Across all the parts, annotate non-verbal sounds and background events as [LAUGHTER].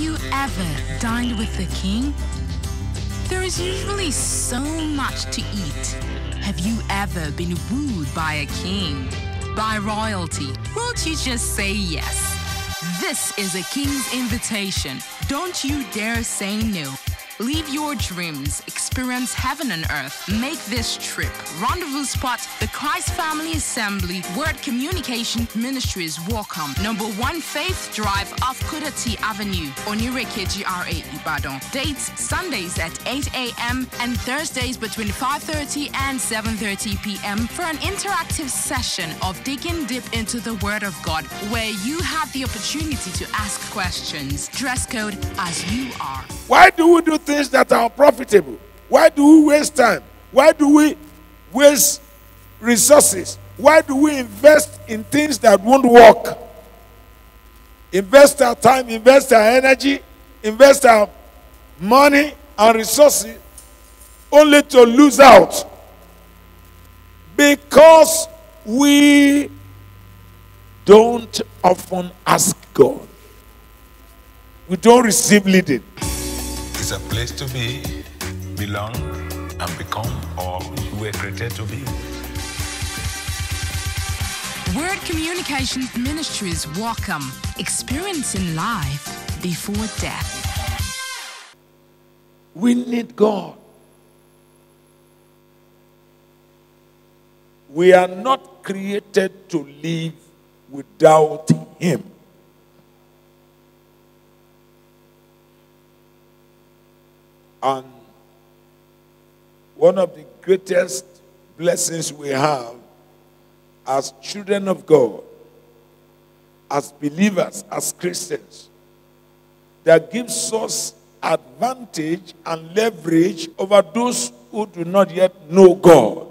you ever dined with the king? There is usually so much to eat. Have you ever been wooed by a king? By royalty? Won't you just say yes? This is a king's invitation. Don't you dare say no. Leave your dreams, experience heaven and earth. Make this trip. Rendezvous spot, the Christ Family Assembly, Word Communication Ministries, Welcome. Number one Faith Drive off Kudati Avenue, Onireke GRA, Ibadan. Dates Sundays at 8 a.m. and Thursdays between 5.30 and 7.30 p.m. for an interactive session of digging deep into the Word of God where you have the opportunity to ask questions. Dress code as you are. Why do we do things that are unprofitable? Why do we waste time? Why do we waste resources? Why do we invest in things that won't work? Invest our time, invest our energy, invest our money and resources only to lose out because we don't often ask God. We don't receive leading. It's a place to be, belong, and become all you were created to be. Word Communications Ministries welcome experiencing life before death. We need God. We are not created to live without Him. And one of the greatest blessings we have as children of God, as believers, as Christians, that gives us advantage and leverage over those who do not yet know God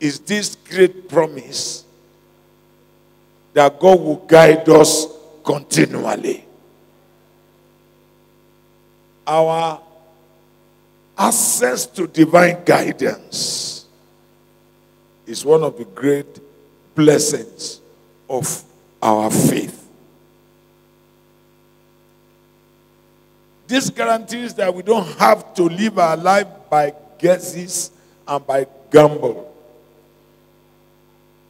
is this great promise that God will guide us continually. Our access to divine guidance is one of the great blessings of our faith. This guarantees that we don't have to live our life by guesses and by gamble.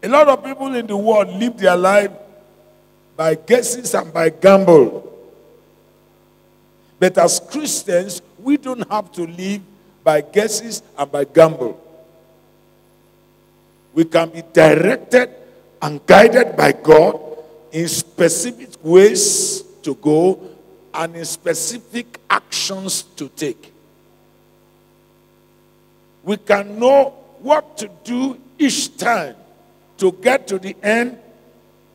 A lot of people in the world live their life by guesses and by gamble. But as Christians, we don't have to live by guesses and by gamble. We can be directed and guided by God in specific ways to go and in specific actions to take. We can know what to do each time to get to the end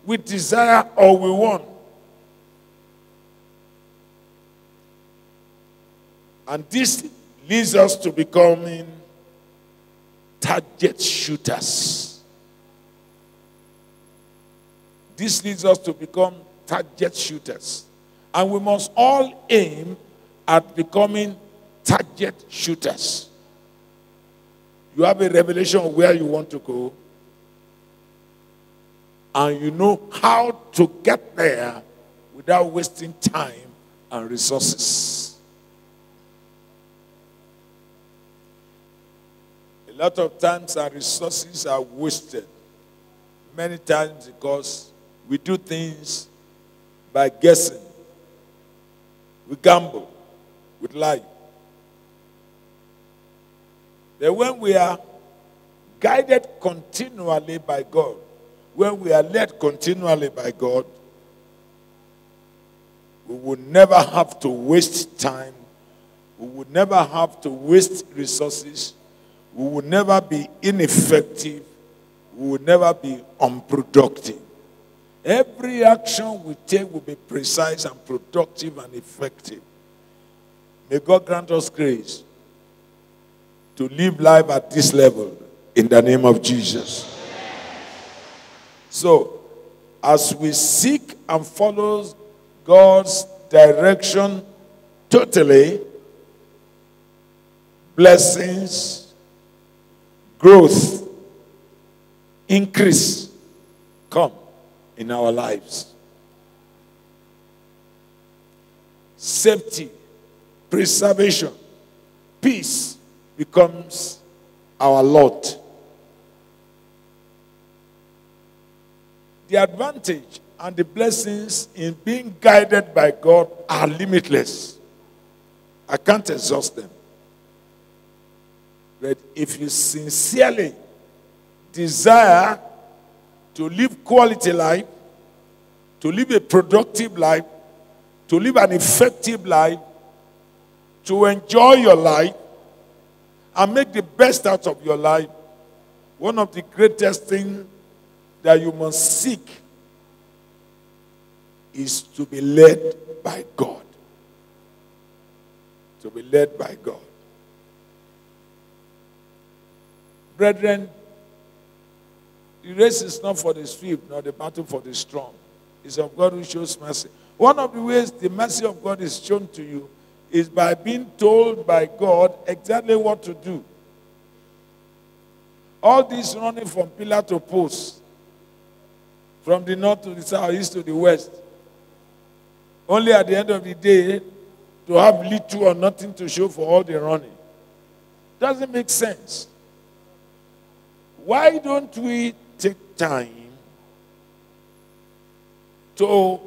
we desire or we want. And this leads us to becoming target shooters. This leads us to become target shooters. And we must all aim at becoming target shooters. You have a revelation of where you want to go, and you know how to get there without wasting time and resources. A lot of times our resources are wasted. Many times because we do things by guessing. We gamble with life. Then when we are guided continually by God, when we are led continually by God, we will never have to waste time. We will never have to waste resources. We will never be ineffective. We will never be unproductive. Every action we take will be precise and productive and effective. May God grant us grace to live life at this level in the name of Jesus. So, as we seek and follow God's direction totally, blessings, growth, increase come in our lives. safety, preservation, peace becomes our lot. The advantage and the blessings in being guided by God are limitless. I can't exhaust them. But if you sincerely desire to live quality life, to live a productive life, to live an effective life, to enjoy your life, and make the best out of your life, one of the greatest things that you must seek is to be led by God. To be led by God. Brethren, the race is not for the swift, nor the battle for the strong. It's of God who shows mercy. One of the ways the mercy of God is shown to you is by being told by God exactly what to do. All this running from pillar to post, from the north to the south, east to the west, only at the end of the day to have little or nothing to show for all the running. Doesn't make sense. Why don't we take time to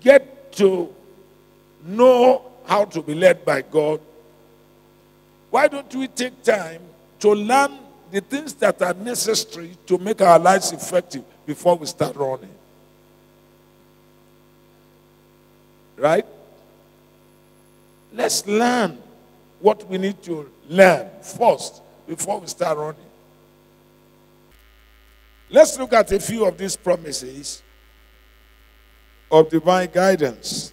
get to know how to be led by God? Why don't we take time to learn the things that are necessary to make our lives effective before we start running? Right? Let's learn what we need to learn first before we start running. Let's look at a few of these promises of divine guidance.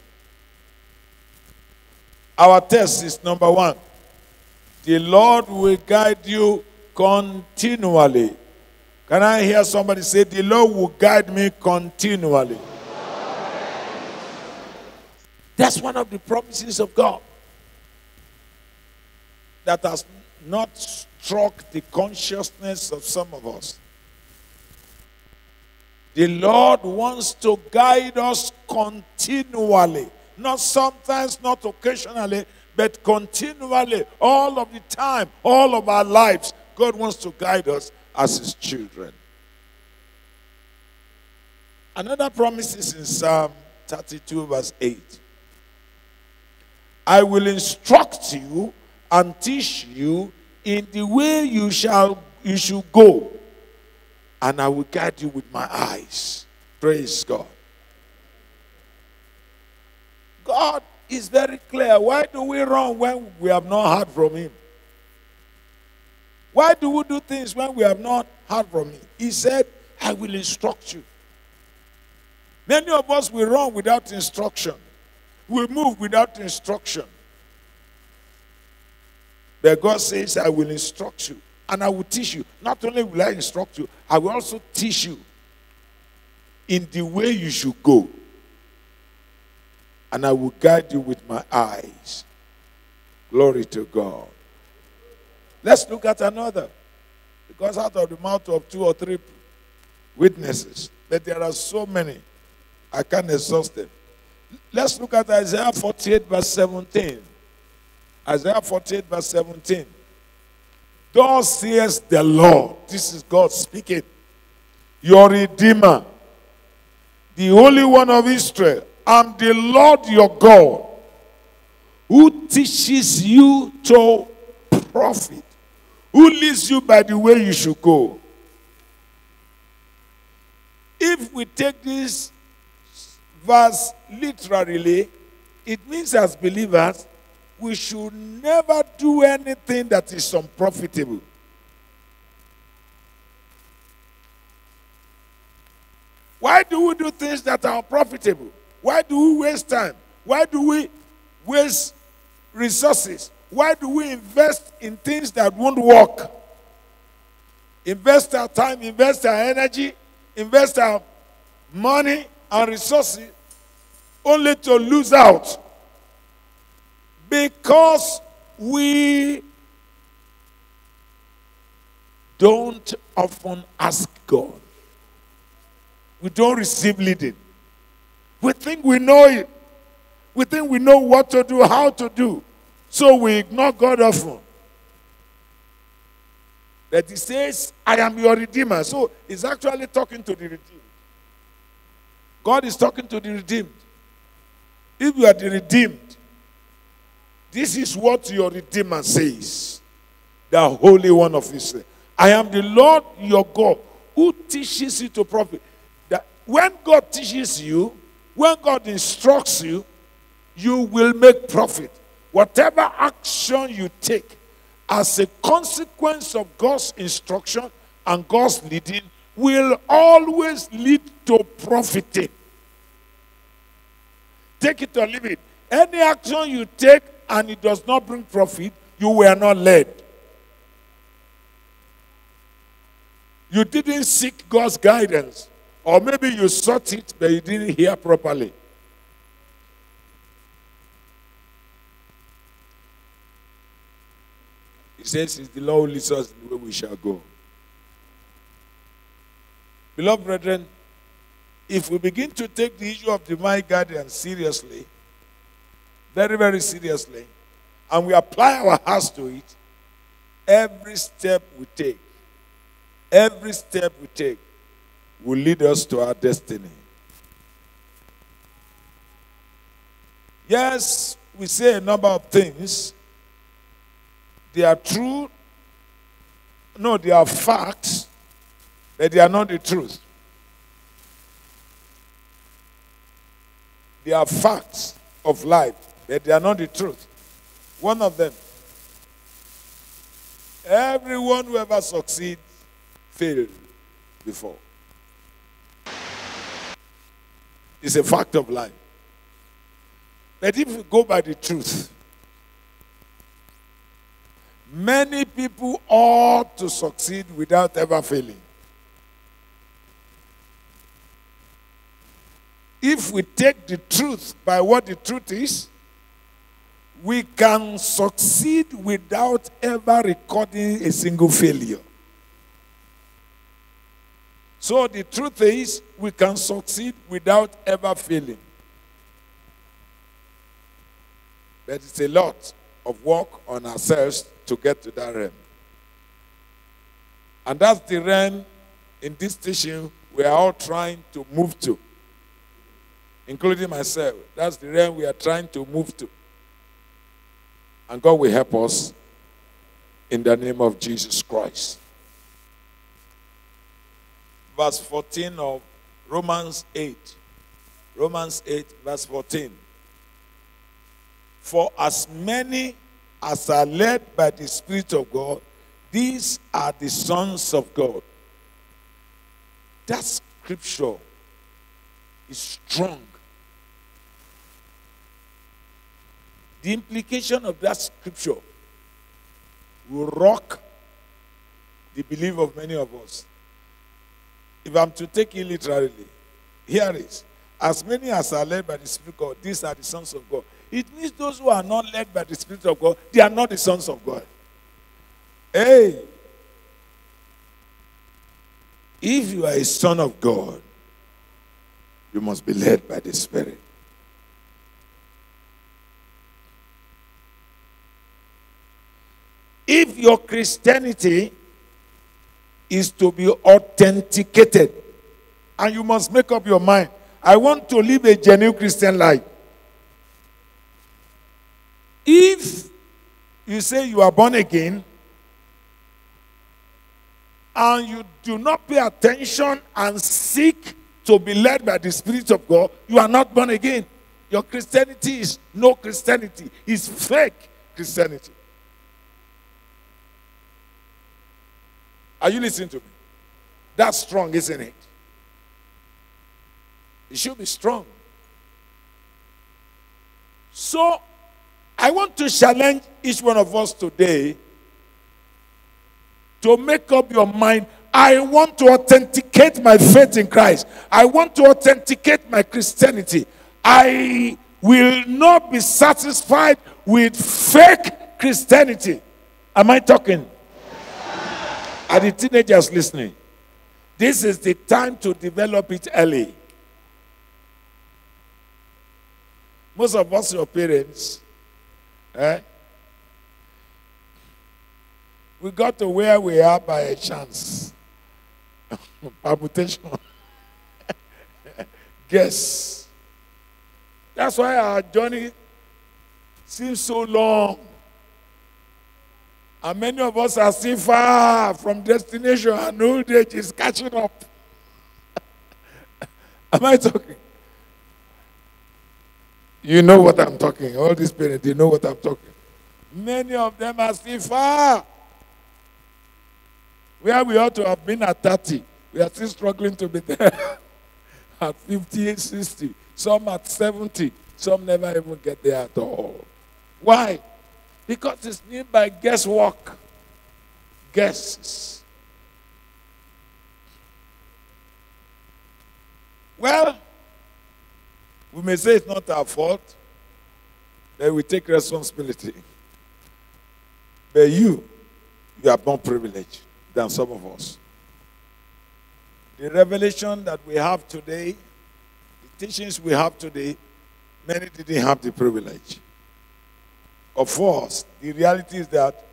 Our test is number one the Lord will guide you continually. Can I hear somebody say, The Lord will guide me continually? That's one of the promises of God that has not struck the consciousness of some of us. The Lord wants to guide us continually, not sometimes, not occasionally, but continually, all of the time, all of our lives. God wants to guide us as His children. Another promise is in Psalm 32, verse 8. I will instruct you and teach you in the way you shall you should go and I will guide you with my eyes. Praise God. God is very clear. Why do we run when we have not heard from Him? Why do we do things when we have not heard from Him? He said, I will instruct you. Many of us will run without instruction, we move without instruction. But God says, I will instruct you and I will teach you. Not only will I instruct you, I will also teach you in the way you should go. And I will guide you with my eyes. Glory to God. Let's look at another. Because out of the mouth of two or three witnesses, that there are so many, I can't exhaust them. Let's look at Isaiah 48, verse 17. Isaiah 48, verse 17. Thus says the Lord. This is God speaking. Your Redeemer, the Holy One of Israel. I'm the Lord your God who teaches you to profit, who leads you by the way you should go. If we take this verse literally, it means as believers, we should never do anything that is unprofitable. Why do we do things that are unprofitable? Why do we waste time? Why do we waste resources? Why do we invest in things that won't work? Invest our time, invest our energy, invest our money and resources only to lose out because we don't often ask God. We don't receive leading. We think we know it. We think we know what to do, how to do. So we ignore God often. That he says, I am your redeemer. So he's actually talking to the redeemed. God is talking to the redeemed. If you are the redeemed, this is what your redeemer says. The Holy One of Israel. I am the Lord your God who teaches you to profit. That when God teaches you, when God instructs you, you will make profit. Whatever action you take as a consequence of God's instruction and God's leading will always lead to profiting. Take it or leave it. Any action you take and it does not bring profit, you were not led. You didn't seek God's guidance. Or maybe you sought it, but you didn't hear properly. He says, It's the Lord who leads us in the way we shall go. Beloved brethren, if we begin to take the issue of divine guidance seriously, very, very seriously, and we apply our hearts to it, every step we take, every step we take will lead us to our destiny. Yes, we say a number of things. They are true. No, they are facts, but they are not the truth. They are facts of life, but they are not the truth. One of them. Everyone who ever succeeds failed before. It's a fact of life. But if we go by the truth, many people ought to succeed without ever failing. If we take the truth by what the truth is, we can succeed without ever recording a single failure. So the truth is, we can succeed without ever failing. But it's a lot of work on ourselves to get to that realm. And that's the realm in this station we are all trying to move to, including myself. That's the realm we are trying to move to. And God will help us in the name of Jesus Christ. Verse 14 of Romans 8. Romans 8, verse 14. For as many as are led by the Spirit of God, these are the sons of God. That scripture is strong. The implication of that scripture will rock the belief of many of us. If I'm to take it literally, here is as many as are led by the Spirit of God, these are the sons of God. It means those who are not led by the Spirit of God, they are not the sons of God. Hey, if you are a son of God, you must be led by the Spirit. If your Christianity is to be authenticated, and you must make up your mind, I want to live a genuine Christian life. If you say you are born again and you do not pay attention and seek to be led by the Spirit of God, you are not born again. Your Christianity is no Christianity, it's fake Christianity. Are you listening to me? That's strong, isn't it? It should be strong. So, I want to challenge each one of us today to make up your mind. I want to authenticate my faith in Christ. I want to authenticate my Christianity. I will not be satisfied with fake Christianity. Am I talking? Are the teenagers listening? This is the time to develop it early. Most of us, your parents, eh? We got to where we are by a chance. [LAUGHS] Permutation. [LAUGHS] Guess. That's why our journey seems so long. And many of us are still far from destination, and old age is catching up. [LAUGHS] Am I talking? You know what I'm talking. All these parents, they know what I'm talking. Many of them are still far. Where we ought to have been at 30, we are still struggling to be there. [LAUGHS] at 50, 60, some at 70, some never even get there at all. Why? Because it's named by guesswork. Guesses. Well, we may say it's not our fault, but we take responsibility. But you, you are more privileged than some of us. The revelation that we have today, the teachings we have today, many didn't have the privilege. Of course, the reality is that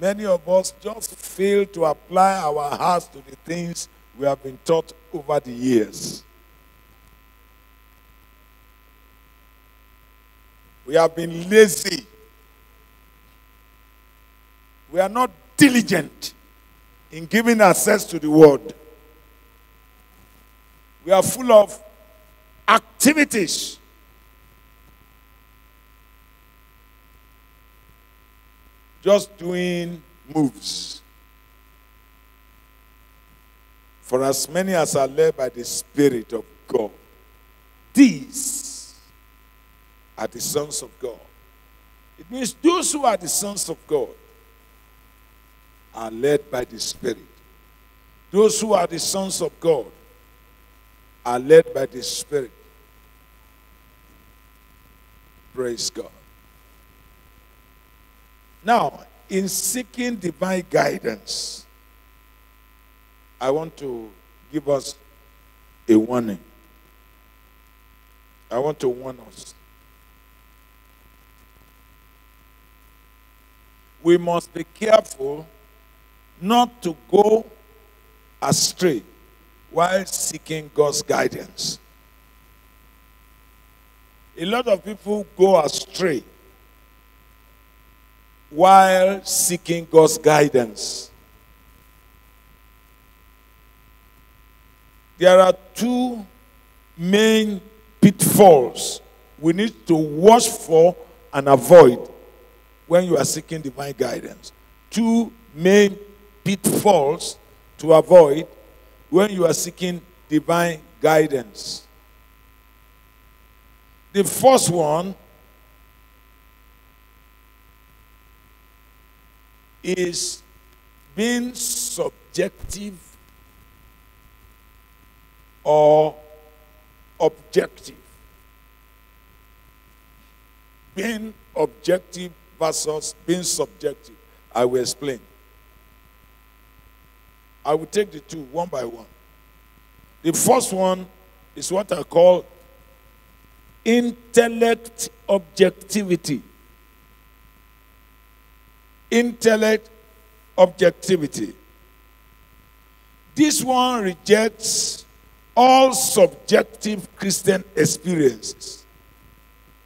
many of us just fail to apply our hearts to the things we have been taught over the years. We have been lazy. We are not diligent in giving access to the word. We are full of activities. Just doing moves. For as many as are led by the Spirit of God, these are the sons of God. It means those who are the sons of God are led by the Spirit. Those who are the sons of God are led by the Spirit. Praise God. Now, in seeking divine guidance, I want to give us a warning. I want to warn us. We must be careful not to go astray while seeking God's guidance. A lot of people go astray while seeking God's guidance. There are two main pitfalls we need to watch for and avoid when you are seeking divine guidance. Two main pitfalls to avoid when you are seeking divine guidance. The first one is being subjective or objective. Being objective versus being subjective. I will explain. I will take the two one by one. The first one is what I call intellect objectivity. Intellect objectivity. This one rejects all subjective Christian experiences.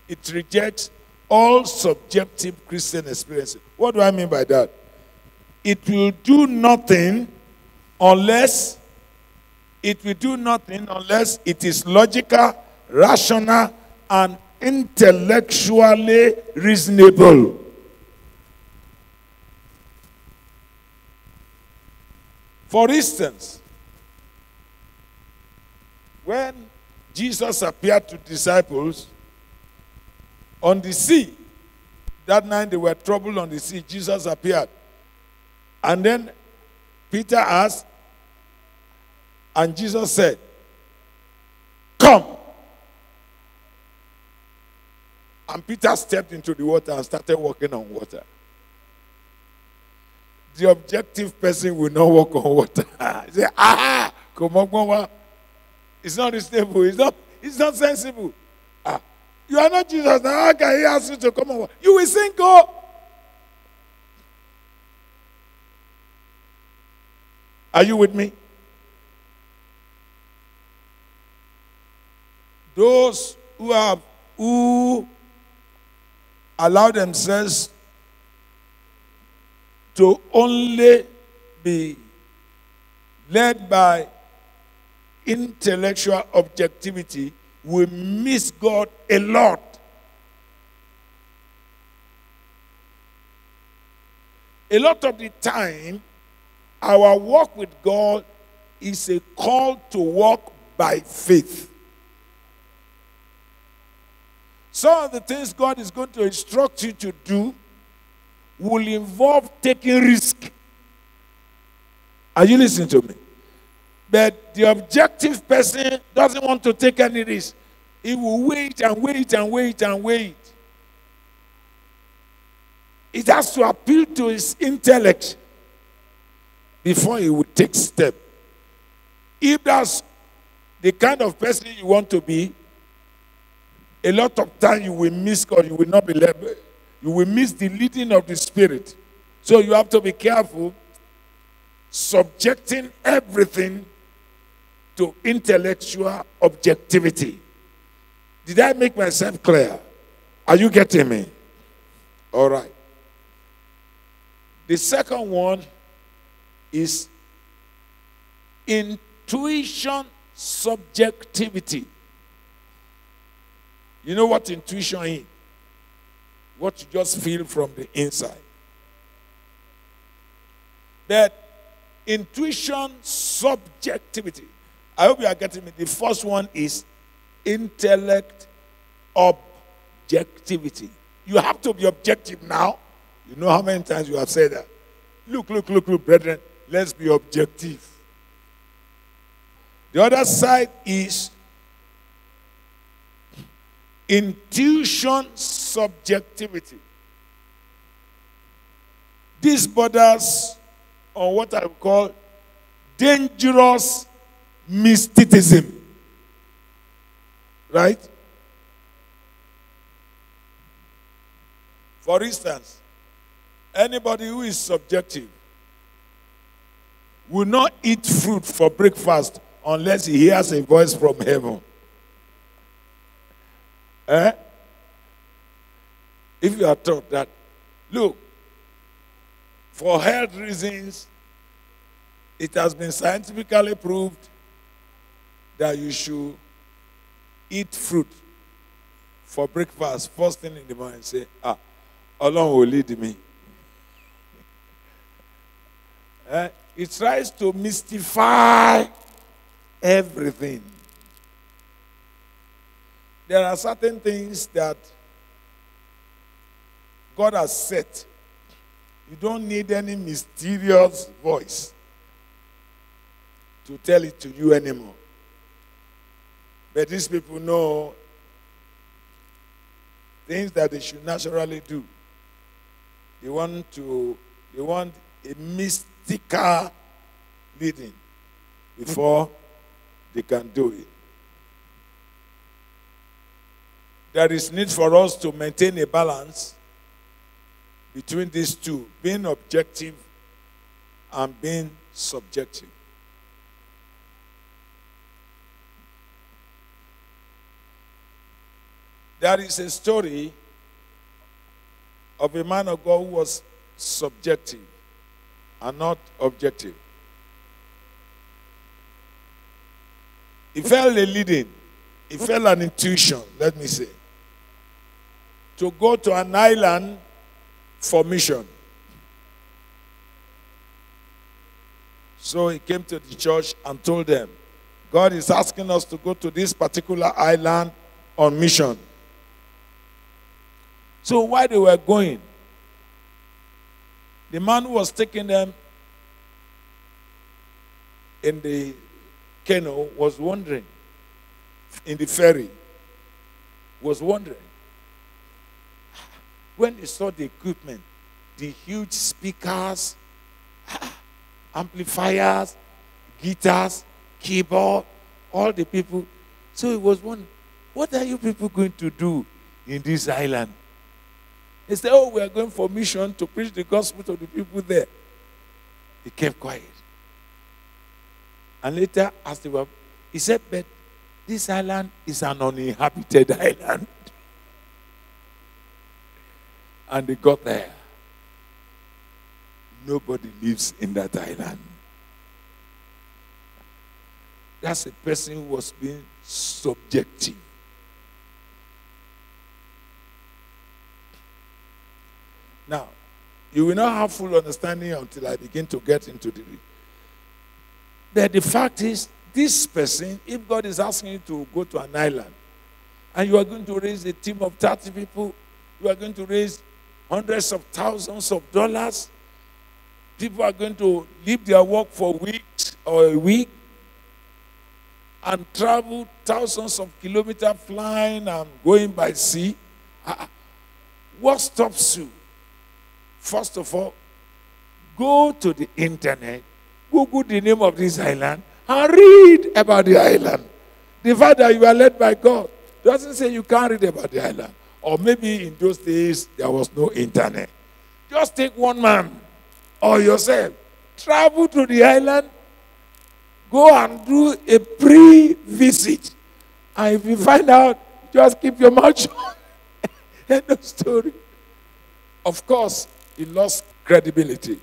It rejects all subjective Christian experiences. What do I mean by that? It will do nothing unless it will do nothing unless it is logical, rational, and intellectually reasonable. For instance, when Jesus appeared to disciples on the sea, that night they were troubled on the sea, Jesus appeared. And then Peter asked, and Jesus said, Come. And Peter stepped into the water and started walking on water. The objective person will not walk on water. [LAUGHS] Ah, come on, come on. It's not reasonable. It's not, it's not sensible. Ah, You are not Jesus. Now, how can he ask you to come over? You will sink, go. Are you with me? Those who have who allow themselves to only be led by intellectual objectivity we miss God a lot. A lot of the time, our walk with God is a call to walk by faith. Some of the things God is going to instruct you to do will involve taking risk. Are you listening to me? But the objective person doesn't want to take any risk. He will wait and wait and wait and wait. It has to appeal to his intellect before he will take step. If that's the kind of person you want to be, a lot of time you will miss God, you will not be you will miss the leading of the Spirit. So you have to be careful subjecting everything to intellectual objectivity. Did I make myself clear? Are you getting me? All right. The second one is intuition subjectivity. You know what intuition is? What you just feel from the inside. That intuition subjectivity. I hope you are getting me. The first one is intellect objectivity. You have to be objective now. You know how many times you have said that. Look, look, look, look, brethren, let's be objective. The other side is intuition subjectivity. This borders on what I call dangerous mysticism. Right? For instance, anybody who is subjective will not eat fruit for breakfast unless he hears a voice from heaven. Eh? If you are taught that, look, for health reasons, it has been scientifically proved that you should eat fruit for breakfast first thing in the morning. Say, ah, Allah will lead me. [LAUGHS] eh? It tries to mystify everything. There are certain things that God has set. You don't need any mysterious voice to tell it to you anymore. But these people know things that they should naturally do. They want to, they want a mystical leading before they can do it. There is need for us to maintain a balance between these two, being objective and being subjective. There is a story of a man of God who was subjective and not objective. He felt a leading, he felt an intuition, let me say, to go to an island for mission. So he came to the church and told them, God is asking us to go to this particular island on mission. So while they were going, the man who was taking them in the canoe was wondering, in the ferry, was wondering. When he saw the equipment, the huge speakers, [LAUGHS] amplifiers, guitars, keyboard, all the people. So he was wondering, what are you people going to do in this island. He said, Oh, we are going for mission to preach the gospel to the people there. He kept quiet. And later, as they were, he said, But this island is an uninhabited [LAUGHS] island. And they got there. Nobody lives in that island. That's a person who was being subjective. Now, you will not have full understanding until I begin to get into the. But the fact is, this person, if God is asking you to go to an island and you are going to raise a team of 30 people, you are going to raise hundreds of thousands of dollars, people are going to leave their work for weeks or a week and travel thousands of kilometers flying and going by sea. Uh, what stops you? First of all, go to the internet, Google the name of this island, and read about the island. The fact that you are led by God doesn't say you can't read about the island. Or maybe in those days there was no internet. Just take one man or yourself, travel to the island, go and do a pre visit. And if you find out, just keep your mouth shut. [LAUGHS] End of story. Of course, he lost credibility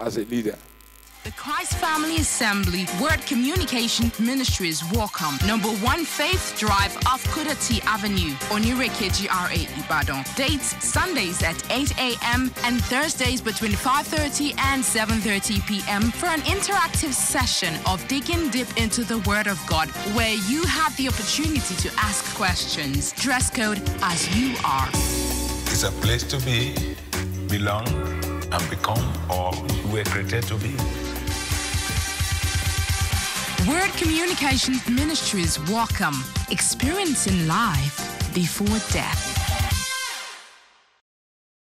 as a leader. The Christ Family Assembly Word Communication Ministries welcome. Number one Faith Drive off Kudati Avenue, Onireke GRA Ibadan. Dates Sundays at 8 a.m. and Thursdays between 5:30 and 7:30 p.m. for an interactive session of digging deep into the Word of God, where you have the opportunity to ask questions. Dress code as you are. It's a place to be, belong, and become all you were created to be. Word Communications Ministries welcome. Experiencing life before death.